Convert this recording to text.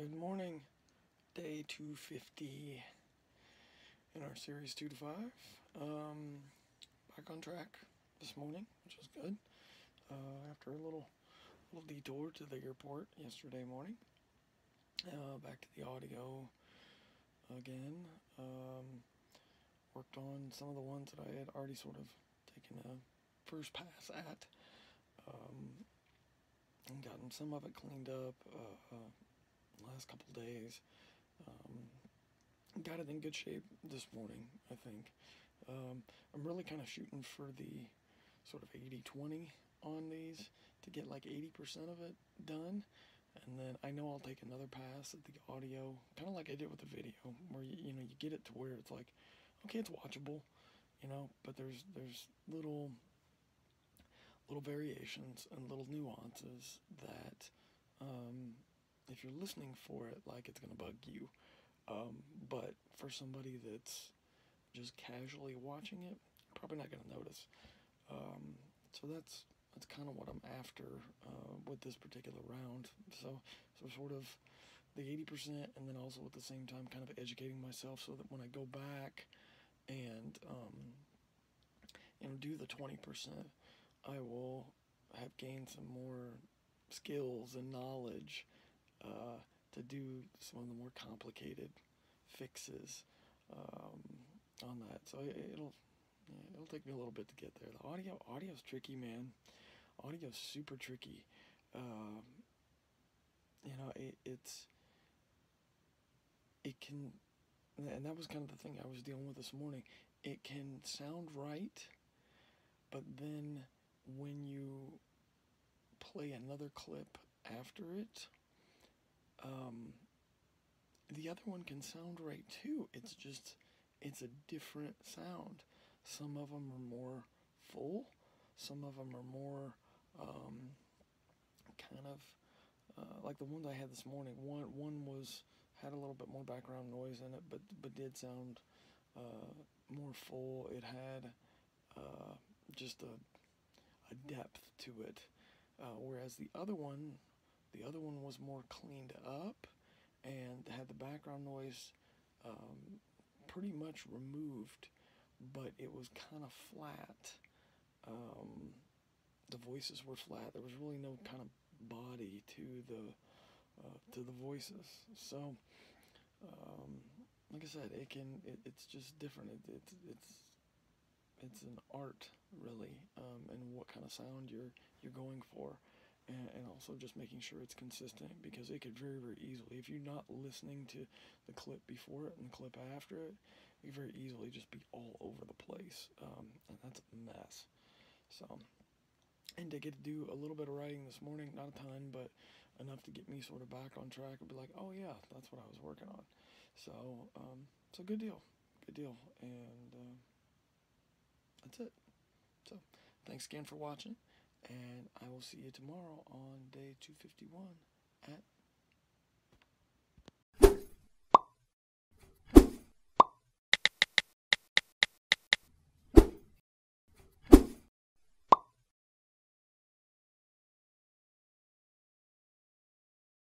Good morning, day 250 in our series 2 to 5. Um, back on track this morning, which was good. Uh, after a little little detour to the airport yesterday morning. Uh, back to the audio again. Um, worked on some of the ones that I had already sort of taken a first pass at. Um, and gotten some of it cleaned up. Uh, uh, last couple days. Um, got it in good shape this morning, I think. Um, I'm really kind of shooting for the sort of 80 20 on these to get like 80% of it done. And then I know I'll take another pass at the audio, kind of like I did with the video, where you, you know you get it to where it's like, okay, it's watchable, you know, but there's there's little little variations and little nuances that um, if you're listening for it, like it's gonna bug you. Um, but for somebody that's just casually watching it, probably not gonna notice. Um, so that's that's kind of what I'm after uh, with this particular round. So so sort of the 80%, and then also at the same time kind of educating myself so that when I go back and um, know do the 20%, I will have gained some more skills and knowledge uh, to do some of the more complicated fixes um, on that. So it'll yeah, it'll take me a little bit to get there. The audio audio's tricky, man. Audio's super tricky. Um, you know, it, it's it can, and that was kind of the thing I was dealing with this morning. It can sound right, but then when you play another clip after it, um, the other one can sound right too. It's just, it's a different sound. Some of them are more full, some of them are more um, kind of uh, like the ones I had this morning. One one was had a little bit more background noise in it, but but did sound uh, more full. It had uh, just a a depth to it, uh, whereas the other one the other one was more cleaned up and had the background noise um, pretty much removed, but it was kind of flat. Um, the voices were flat. There was really no kind of body to the uh, to the voices. So, um, like I said, it can. It, it's just different. It, it, it's it's an art really, um, and what kind of sound you're you're going for and, also just making sure it's consistent because it could very very easily if you're not listening to the clip before it and the clip after it could very easily just be all over the place um, and that's a mess. So and to get to do a little bit of writing this morning not a ton but enough to get me sort of back on track and be like oh yeah that's what i was working on. So um, so good deal good deal and uh, that's it. So thanks again for watching and I will see you tomorrow on day 251 at